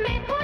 me.